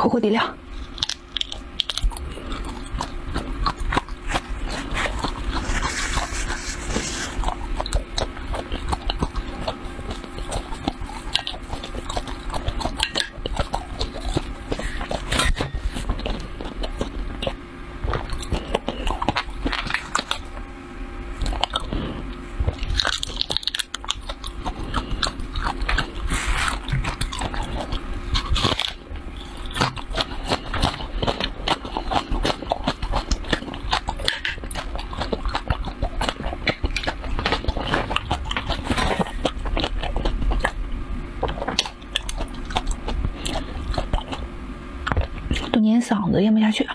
火锅底料。黏嗓子，咽不下去。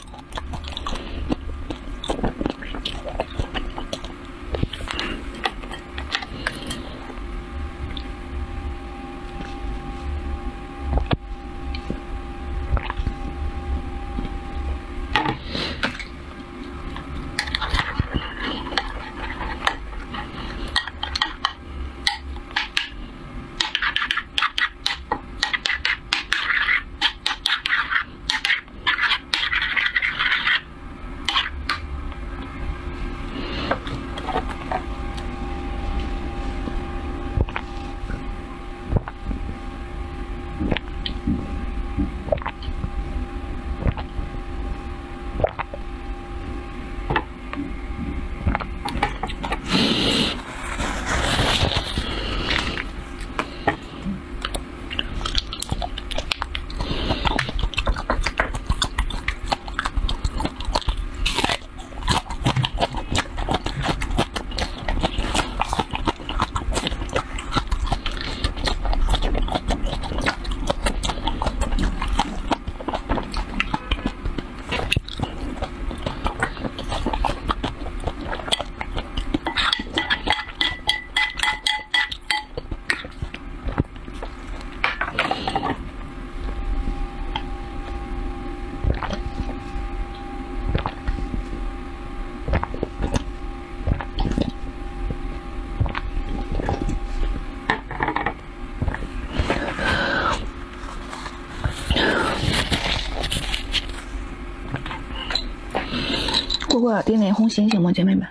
过过点脸红心行吗，姐妹们？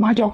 麻椒。